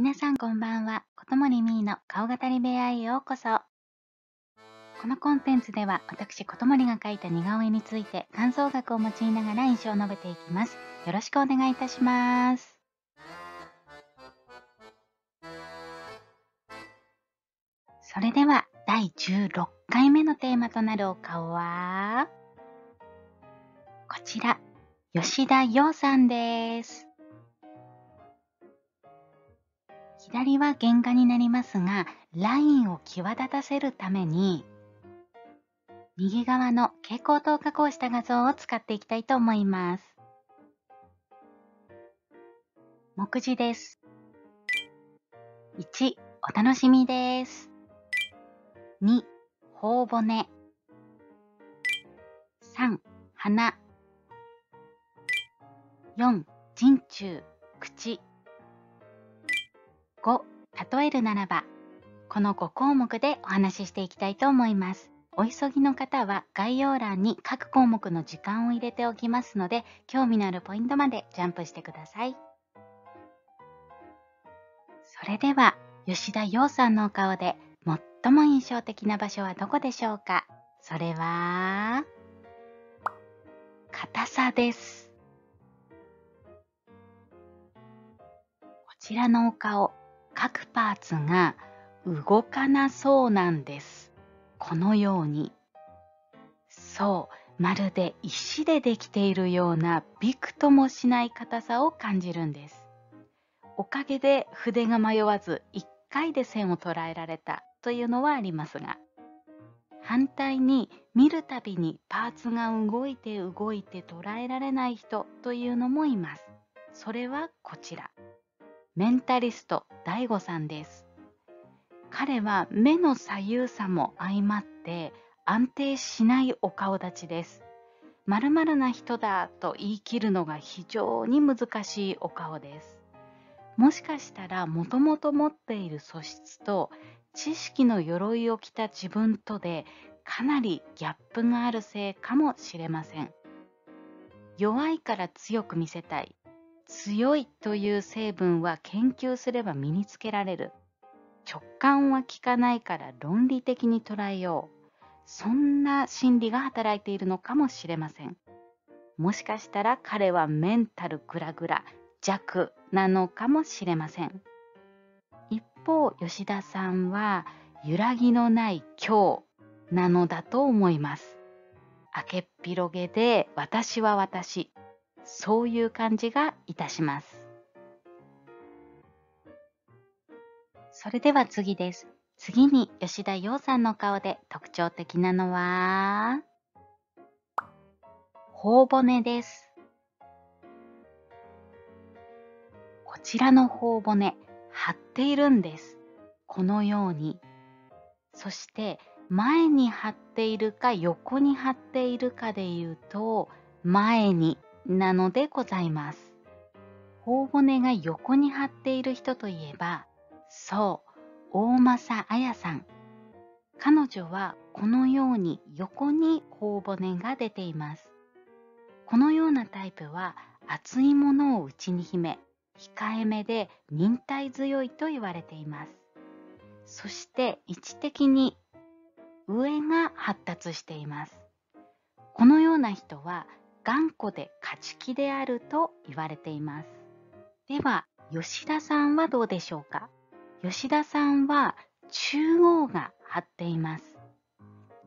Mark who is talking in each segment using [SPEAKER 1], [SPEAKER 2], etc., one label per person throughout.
[SPEAKER 1] 皆さんこんばんは。こともりみーの顔語り部屋へようこそ。このコンテンツでは私こともりが描いた似顔絵について感想学を用いながら印象を述べていきます。よろしくお願いいたします。それでは第16回目のテーマとなるお顔は、こちら、吉田洋さんです。左は原画になりますが、ラインを際立たせるために、右側の蛍光灯加工した画像を使っていきたいと思います。目次です。1、お楽しみです。2、頬骨。3、鼻。4、人中、口。5、例えるならば、この5項目でお話ししていきたいと思います。お急ぎの方は概要欄に各項目の時間を入れておきますので、興味のあるポイントまでジャンプしてください。それでは、吉田洋さんのお顔で最も印象的な場所はどこでしょうか？それは、硬さです。こちらのお顔、各パーツが動かなそうなんです。このように。そう、まるで石でできているようなびくともしない硬さを感じるんです。おかげで筆が迷わず1回で線を捉えられたというのはありますが、反対に見るたびにパーツが動いて動いて捉えられない人というのもいます。それはこちら。メンタリスト DAIGO さんです。彼は目の左右差も相まって安定しないお顔立ちです。〇〇な人だと言い切るのが非常に難しいお顔です。もしかしたらもともと持っている素質と知識の鎧を着た自分とでかなりギャップがあるせいかもしれません。弱いから強く見せたい。強いという成分は研究すれば身につけられる。直感は効かないから論理的に捉えよう。そんな心理が働いているのかもしれません。もしかしたら彼はメンタルグラグラ、弱なのかもしれません。一方、吉田さんは揺らぎのない今日なのだと思います。明けっ広げで私は私、そういう感じがいたします。それでは次です。次に吉田洋さんの顔で特徴的なのは、頬骨です。こちらの頬骨、張っているんです。このように。そして前に張っているか横に張っているかで言うと、前になのでございます。頬骨が横に張っている人といえば、そう、大政彩さん。彼女はこのように横に頬骨が出ています。このようなタイプは熱いものを内に秘め、控えめで忍耐強いと言われています。そして位置的に上が発達しています。このような人は頑固で勝ち気であると言われています。では、吉田さんはどうでしょうか？吉田さんは中央が張っています。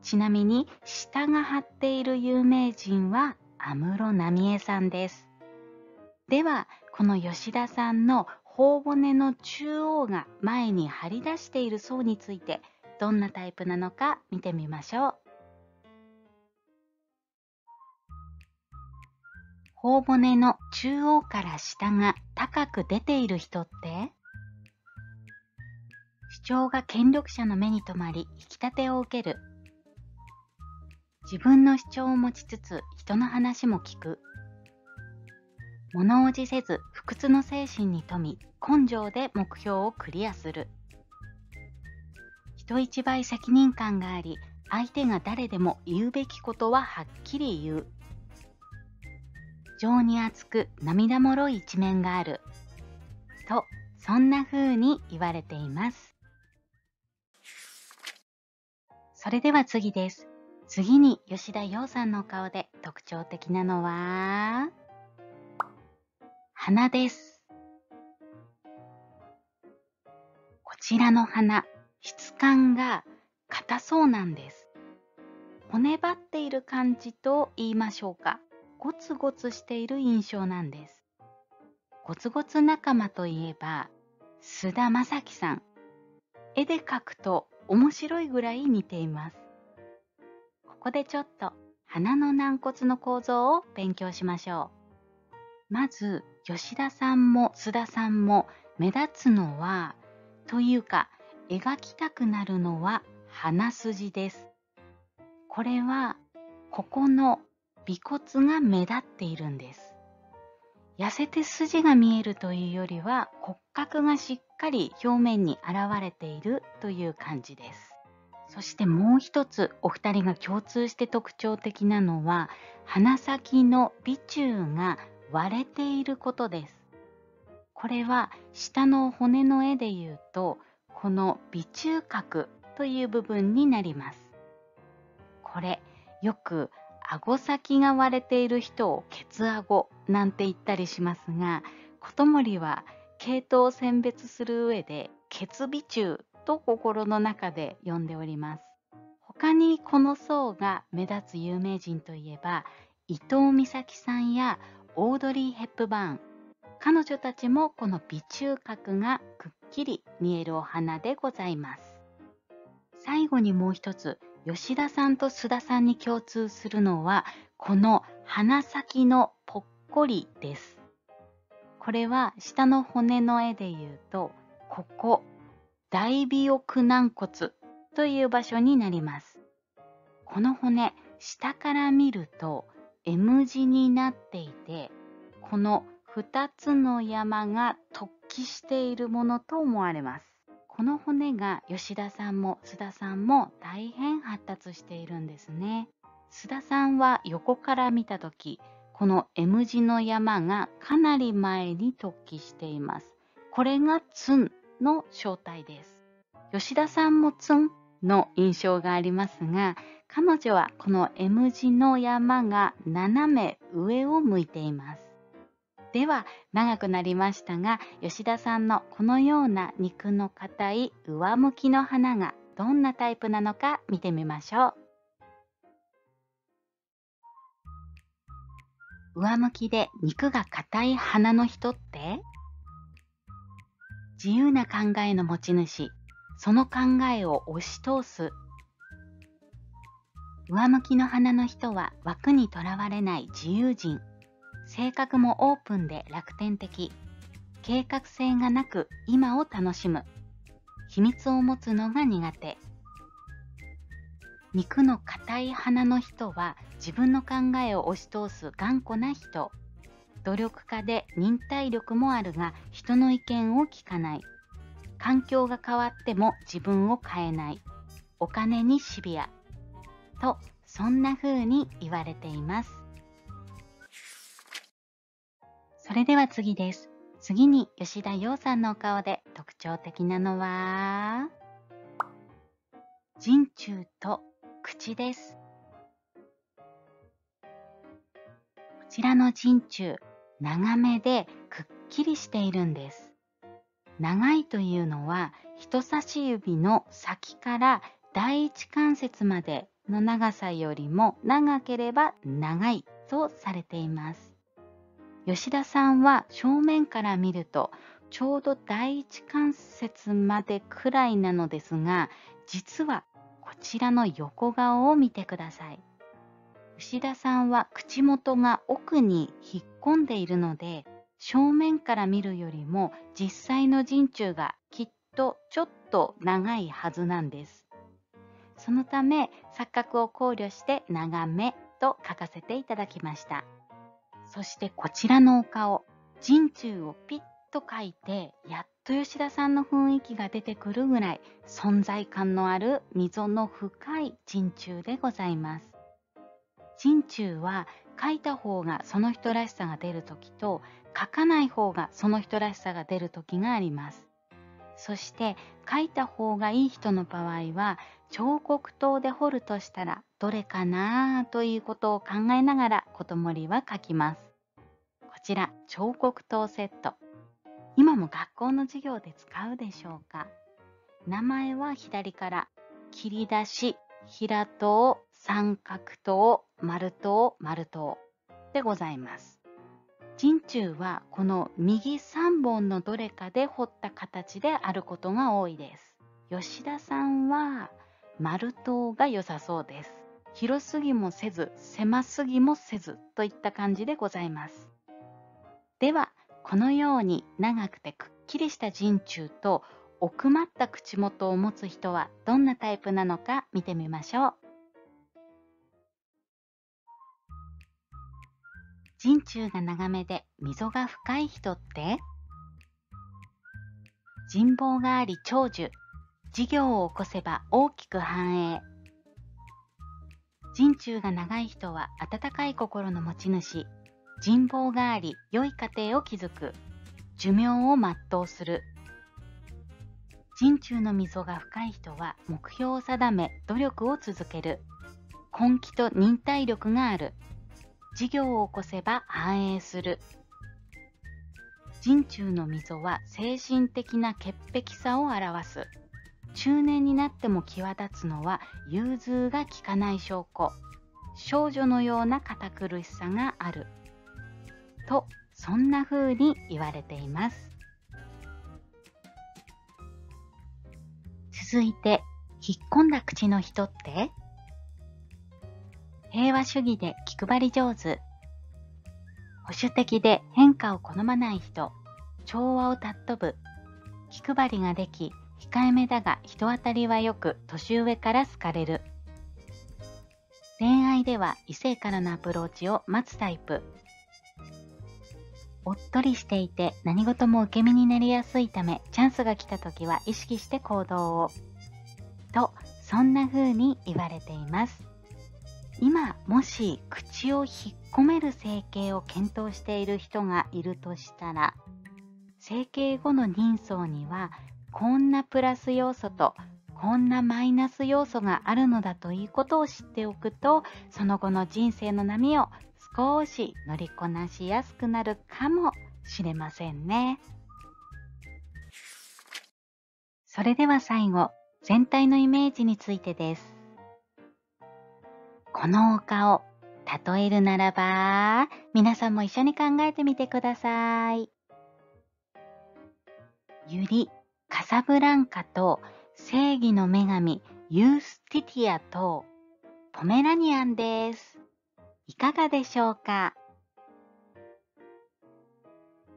[SPEAKER 1] ちなみに下が張っている有名人は安室奈美恵さんです。では、この吉田さんの頬骨の中央が前に張り出している層についてどんなタイプなのか見てみましょう。頬骨の中央から下が高く出ている人って？主張が権力者の目に留まり引き立てを受ける。自分の主張を持ちつつ人の話も聞く。物おじせず不屈の精神に富み根性で目標をクリアする。人一倍責任感があり相手が誰でも言うべきことははっきり言う。情に熱く涙もろい一面があるとそんな風に言われています。それでは次です。次に吉田洋さんのお顔で特徴的なのは、鼻です。こちらの鼻、質感が硬そうなんです。骨張っている感じと言いましょうか。ゴツゴツしている印象なんです。ゴツゴツ仲間といえば、須田正樹さん。絵で描くと面白いぐらい似ています。ここでちょっと鼻の軟骨の構造を勉強しましょう。まず、吉田さんも須田さんも目立つのは、というか、描きたくなるのは鼻筋です。これは、ここの尾骨が目立っているんです。痩せて筋が見えるというよりは骨格がしっかり表面に現れているという感じです。そしてもう一つお二人が共通して特徴的なのは鼻先の尾中が割れていることです。これは下の骨の絵で言うとこの尾中核という部分になります。これよく顎先が割れている人をケツ顎なんて言ったりしますが琴森は系統を選別する上でケツ尾中と心の中で呼んでおります。他にこの層が目立つ有名人といえば、伊藤美咲さんやオードリー・ヘップバーン。彼女たちもこの微中核がくっきり見えるお花でございます。最後にもう一つ、吉田さんと須田さんに共通するのは、この鼻先のぽっこりです。これは下の骨の絵で言うと、ここ大尾翼軟骨という場所になります。この骨、下から見ると M 字になっていて、この2つの山が突起しているものと思われます。この骨が吉田さんも須田さんも大変発達しているんですね。須田さんは横から見た時この M 字の山がかなり前に突起しています。これがツンの正体です。吉田さんもツンの印象がありますが、彼女はこの M 字の山が斜め上を向いています。では、長くなりましたが、吉田さんのこのような肉の硬い上向きの花がどんなタイプなのか見てみましょう。上向きで肉が硬い花の人って？自由な考えの持ち主、その考えを押し通す。上向きの花の人は枠にとらわれない自由人。性格もオープンで楽天的。計画性がなく今を楽しむ。秘密を持つのが苦手。肉の硬い花の人は自分の考えを押し通す頑固な人。努力家で忍耐力もあるが人の意見を聞かない。環境が変わっても自分を変えない。お金にシビア。と、そんな風に言われています。それでは次です。次に吉田洋さんのお顔で特徴的なのは、人中と口です。こちらの人中、長めでくっきりしているんです。長いというのは人差し指の先から第一関節までの長さよりも長ければ長いとされています。吉田さんは正面から見るとちょうど第一関節までくらいなのですが実はこちらの横顔を見てください。牛田さんは口元が奥に引っ込んでいるので正面から見るよりも実際の陣中がきっとちょっと長いはずなんです。そのため錯覚を考慮して長めと書かせていただきました。そしてこちらのお顔、陣中をピッと書いてやっと吉田さんの雰囲気が出てくるぐらい存在感のある溝の深い陣中でございます。陣中は書いた方がその人らしさが出る時と書かない方がその人らしさが出る時があります。そして書いた方がいい人の場合は彫刻刀で彫るとしたらどれかなということを考えながらこともりは書きます。こちら彫刻刀セット。今も学校の授業で使うでしょうか名前は左から切り出し、平刀、三角刀、丸刀、丸刀でございます。陣中はこの右3本のどれかで彫った形であることが多いです。吉田さんは丸刀が良さそうです。広すぎもせず、狭すぎもせずといった感じでございます。では、このように長くてくっきりした陣中と奥まった口元を持つ人はどんなタイプなのか見てみましょう。陣中が長めで溝が深い人って？人望があり長寿、事業を起こせば大きく繁栄。陣中が長い人は温かい心の持ち主、人望があり良い家庭を築く、寿命を全うする。人中の溝が深い人は目標を定め努力を続ける。根気と忍耐力がある。事業を起こせば繁栄する。人中の溝は精神的な潔癖さを表す。中年になっても際立つのは融通が利かない証拠。少女のような堅苦しさがある。とそんな風に言われています。続いて、引っ込んだ口の人って？平和主義で気配り上手。保守的で変化を好まない人。調和を尊ぶ。気配りができ、控えめだが人当たりはよく年上から好かれる。恋愛では異性からのアプローチを待つタイプ。おっとりしていて何事も受け身になりやすいためチャンスが来た時は意識して行動を。と、そんな風に言われています。今、もし口を引っ込める整形を検討している人がいるとしたら、整形後の人相にはこんなプラス要素とこんなマイナス要素があるのだということを知っておくと、その後の人生の波を少し乗りこなしやすくなるかもしれませんね。それでは最後、全体のイメージについてです。このお顔、例えるならば、皆さんも一緒に考えてみてください。ユリ、カサブランカと正義の女神、ユースティティアとポメラニアンです。いかがでしょうか？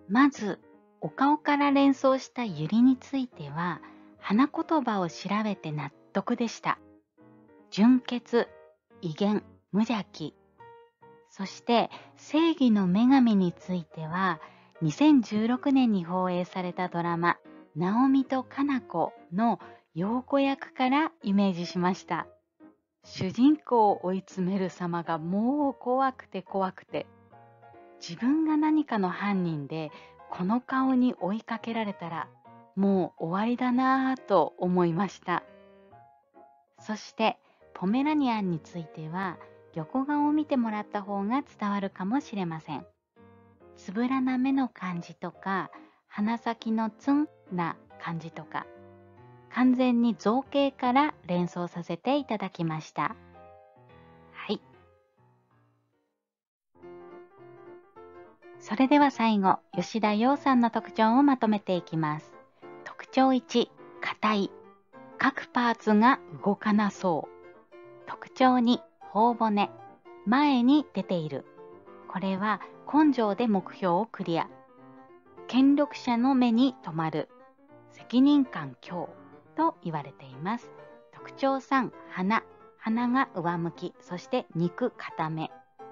[SPEAKER 1] まず、お顔から連想したユリについては、花言葉を調べて納得でした。純潔、威厳、無邪気。そして、正義の女神については、2016年に放映されたドラマ、ナオミとカナコの陽子役からイメージしました。主人公を追い詰める様がもう怖くて怖くて自分が何かの犯人でこの顔に追いかけられたらもう終わりだなぁと思いましたそしてポメラニアンについては横顔を見てもらった方が伝わるかもしれませんつぶらな目の感じとか鼻先のツンな感じとか完全に造形から連想させていただきました。はい。それでは最後、吉田洋さんの特徴をまとめていきます。特徴1、硬い。各パーツが動かなそう。特徴2、頬骨。前に出ている。これは根性で目標をクリア。権力者の目に留まる。責任感強。と言われています。特徴3、鼻。鼻が上向き、そして肉固め。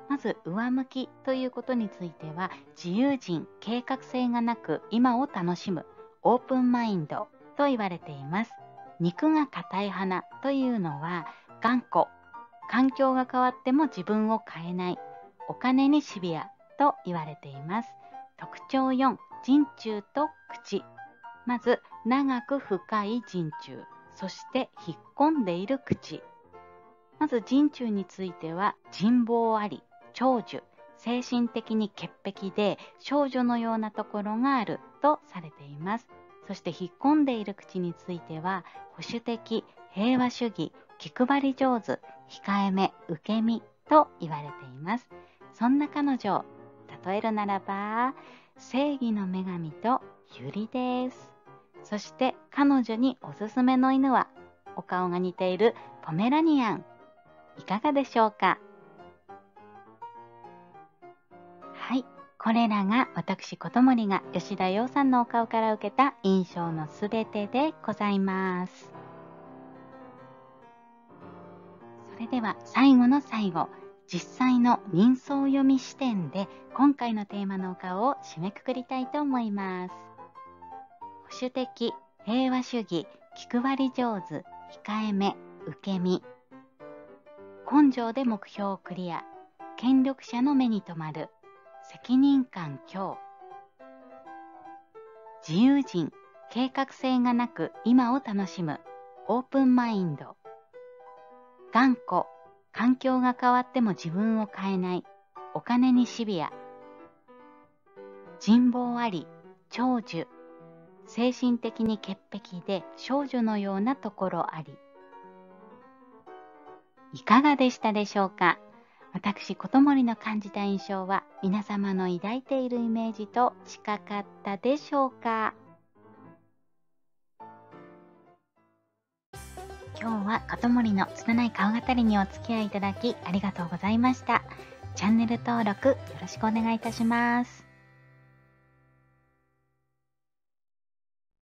[SPEAKER 1] まず上向きということについては自由人、計画性がなく今を楽しむ、オープンマインドと言われています。肉が硬い花というのは頑固、環境が変わっても自分を変えない、お金にシビアと言われています。特徴4、人中と口。まず、長く深い人中、そして引っ込んでいる口。まず人中については、人望あり、長寿、精神的に潔癖で少女のようなところがあるとされています。そして引っ込んでいる口については、保守的、平和主義、気配り上手、控えめ、受け身と言われています。そんな彼女を例えるならば、正義の女神とゆりです。そして彼女におすすめの犬は、お顔が似ているポメラニアン。いかがでしょうか？はい。これらが私、こともりが吉田洋さんのお顔から受けた印象のすべてでございます。れでは最後の最後、実際の人相読み視点で今回のテーマのお顔を締めくくりたいと思います。保守的、平和主義、気配り上手、控えめ、受け身。根性で目標をクリア。権力者の目に留まる。責任感強。自由人、計画性がなく今を楽しむ。オープンマインド。頑固、環境が変わっても自分を変えない。お金にシビア。人望あり、長寿。精神的に潔癖で少女のようなところあり。いかがでしたでしょうか？私、こともりの感じた印象は皆様の抱いているイメージと近かったでしょうか？今日はこともりの拙い顔語りにお付き合いいただきありがとうございました。チャンネル登録よろしくお願いいたします。